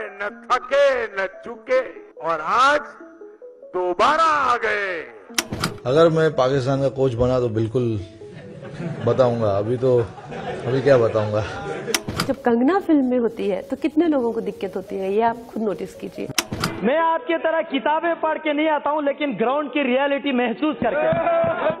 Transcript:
न चुके और आज दोबारा आ गए। अगर मैं पाकिस्तान का कोच बना तो बिल्कुल बताऊँगा। अभी तो अभी क्या बताऊँगा? जब कंगना फ़िल्म में होती है तो कितने लोगों को दिक्कत होती है? ये आप खुद नोटिस कीजिए। मैं आपकी तरह किताबें पढ़ के नहीं आता हूँ लेकिन ग्राउंड की रियलिटी महसूस करके।